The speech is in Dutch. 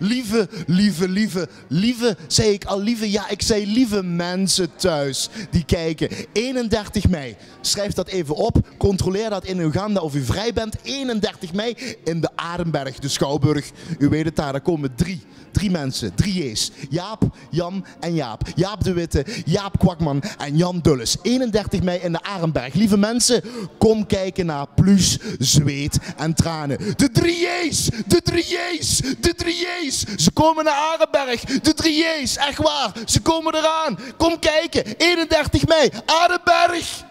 lieve, lieve, lieve, lieve, zei ik al lieve? Ja, ik zei lieve mensen thuis die kijken. 31 mei, schrijf dat even op, controleer dat in Uganda of u vrij bent. 31 mei in de Arenberg, de Schouwburg. U weet het daar, daar komen drie. Drie mensen, drie J's. Jaap, Jan en Jaap. Jaap de Witte, Jaap Kwakman en Jan Dulles. 31 mei in de Arenberg. Lieve mensen, kom kijken naar Plus, Zweet en Tranen. De drie J's, de drie J's, de drie J's. Ze komen naar Arenberg, de drie J's, echt waar. Ze komen eraan. Kom kijken, 31 mei, Arenberg.